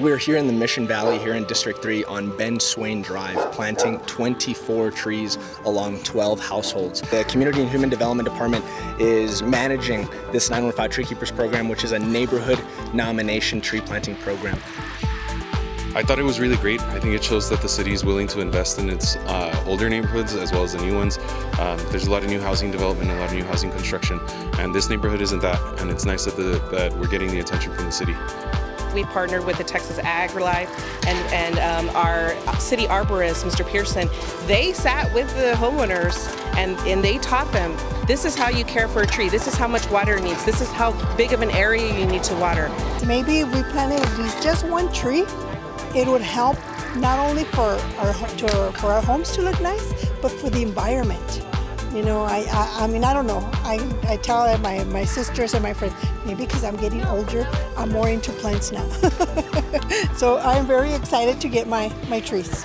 We're here in the Mission Valley, here in District 3 on Ben Swain Drive, planting 24 trees along 12 households. The Community and Human Development Department is managing this 915 Tree Keepers program, which is a neighborhood nomination tree planting program. I thought it was really great. I think it shows that the city is willing to invest in its uh, older neighborhoods as well as the new ones. Um, there's a lot of new housing development, a lot of new housing construction, and this neighborhood isn't that. And it's nice that, the, that we're getting the attention from the city. We've partnered with the Texas AgriLife and, and um, our city arborist, Mr. Pearson. They sat with the homeowners and, and they taught them this is how you care for a tree, this is how much water it needs, this is how big of an area you need to water. Maybe if we planted at least just one tree, it would help not only for our, to, for our homes to look nice, but for the environment. You know, I, I, I, mean, I don't know. I, I tell my, my sisters and my friends, maybe because I'm getting older, I'm more into plants now. so I'm very excited to get my, my trees.